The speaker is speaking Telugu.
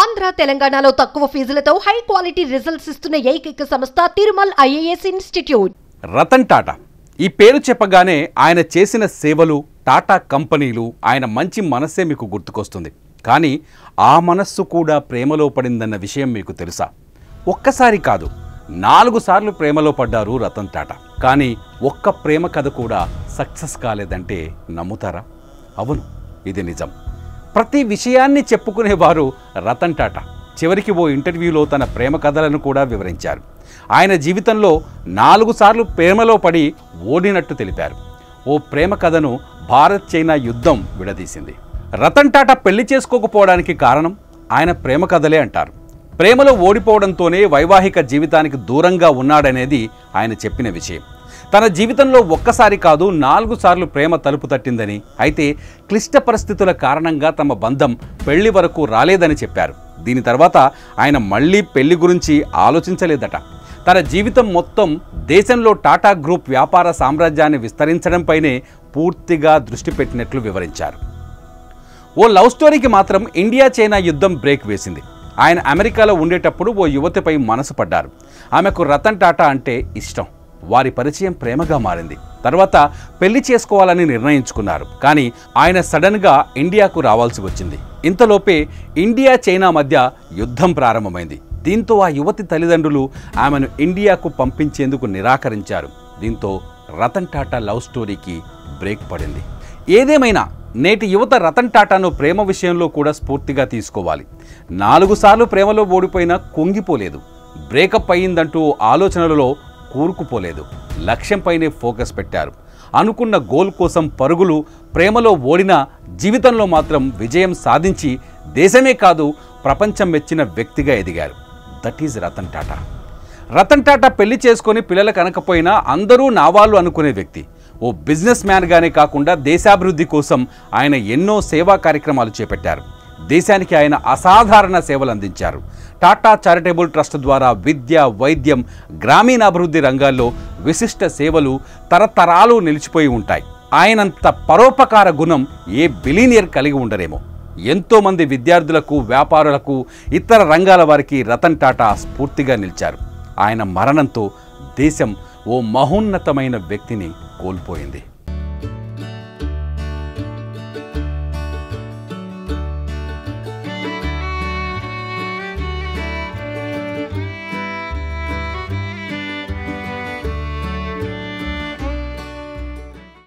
ఆంధ్ర తెలంగాణలో తక్కువ ఫీజులతో హై క్వాలిటీ రిజల్ట్స్ ఇస్తున్న ఏకైక సంస్థ తిరుమల్ ఐఏఎస్ ఇన్స్టిట్యూట్. రతన్ టాటా. ఈ పేరు చెప్పగానే ఆయన చేసిన సేవలు టాటా కంపెనీలు ఆయన మంచి మనస్సే మీకు గుర్తుకొస్తుంది. కానీ ఆ మనస్సు కూడా ప్రేమలో పడిందన్న విషయం మీకు తెలుసా? ఒక్కసారి కాదు నాలుగు సార్లు ప్రేమలో పడ్డారు రతన్ టాటా. కానీ ఒక్క ప్రేమ కథ కూడా సక్సెస్ కాలేదంటే నమ్ముతారా? అవును ఇది నిజం. ప్రతి విషయాన్ని చెప్పుకునేవారు రతన్ టాటా. చివరికి ఓ ఇంటర్వ్యూలో తన ప్రేమ కథలను కూడా వివరించారు. ఆయన జీవితంలో నాలుగు సార్లు ప్రేమలో పడి ఓడినట్టు తెలిపారు. ఓ ప్రేమ కథను భారత్ చైనా యుద్ధం విడదీసింది. రతన్ టాటా పెళ్ళి చేసుకోకపోవడానికి కారణం ఆయన ప్రేమ కథలే అంటారు. ప్రేమలో ఓడిపోవడంతోనే వైవాహిక జీవితానికి దూరంగా ఉన్నాడనేది ఆయన చెప్పిన విషయం. తన జీవితంలో ఒక్కసారి కాదు నాలుగు సార్లు ప్రేమ తలుపు తట్టిందని. అయితే క్లిష్ట పరిస్థితుల కారణంగా తమ బంధం పెళ్ళి వరకు రాలేదని చెప్పారు. దీని తర్వాత ఆయన మళ్ళీ పెళ్ళి గురించి ఆలోచించలేదట. తన జీవితం మొత్తం దేశంలో టాటా గ్రూప్ వ్యాపార సామ్రాజ్యాన్ని విస్తరించడంపైనే పూర్తిగా దృష్టి పెట్టినట్లు వివరించారు. ఓ లవ్ స్టోరీకి మాత్రం ఇండియా చైనా యుద్ధం బ్రేక్ వేసింది. ఆయన అమెరికాలో ఉండేటప్పుడు ఓ యువతిపై మనసు పడ్డారు. ఆమెకు రతన్ టాటా అంటే ఇష్టం. వారి పరిచయం ప్రేమగా మారింది. తర్వాత పెళ్ళి చేసుకోవాలని నిర్ణయించుకున్నారు. కానీ ఆయన సడన్గా ఇండియాకు రావాల్సి వచ్చింది. ఇంతలోపే ఇండియా చైనా మధ్య యుద్ధం ప్రారంభమైంది. దీంతో ఆ యువతి తల్లిదండ్రులు ఆమెను ఇండియాకు పంపించేందుకు నిరాకరించారు. దీంతో రతన్ టాటా లవ్ స్టోరీకి బ్రేక్ పడింది. ఏదేమైనా నేటి యువత రతన్ టాటాను ప్రేమ విషయంలో కూడా స్ఫూర్తిగా తీసుకోవాలి. నాలుగు సార్లు ప్రేమలో ఓడిపోయినా కుంగిపోలేదు. బ్రేకప్ అయ్యిందంటూ ఆలోచనలలో కూరుకుపోలేదు. లక్ష్యంపైనే ఫోకస్ పెట్టారు. అనుకున్న గోల్ కోసం పరుగులు ప్రేమలో ఓడినా జీవితంలో మాత్రం విజయం సాధించి దేశమే కాదు ప్రపంచం మెచ్చిన వ్యక్తిగా ఎదిగారు. That is Ratan Tata. Ratan Tata పెళ్ళి చేసుకొని పిల్లలకు అనకపోయినా అందరూ నావాళ్ళు అనుకునే వ్యక్తి. ఓ బిజినెస్ మ్యాన్గానే కాకుండా దేశాభివృద్ధి కోసం ఆయన ఎన్నో సేవా కార్యక్రమాలు చేపట్టారు. దేశానికి ఆయన అసాధారణ సేవలు అందించారు. టాటా చారిటబుల్ ట్రస్ట్ ద్వారా విద్య వైద్యం గ్రామీణాభివృద్ధి రంగాల్లో విశిష్ట సేవలు తరతరాలు నిలిచిపోయి ఉంటాయి. ఆయనంత పరోపకార గుణం ఏ బిలీనియర్ కలిగి ఉండరేమో. ఎంతోమంది విద్యార్థులకు వ్యాపారులకు ఇతర రంగాల వారికి రతన్ టాటా స్ఫూర్తిగా నిలిచారు. ఆయన మరణంతో దేశం ఓ మహోన్నతమైన వ్యక్తిని కోల్పోయింది.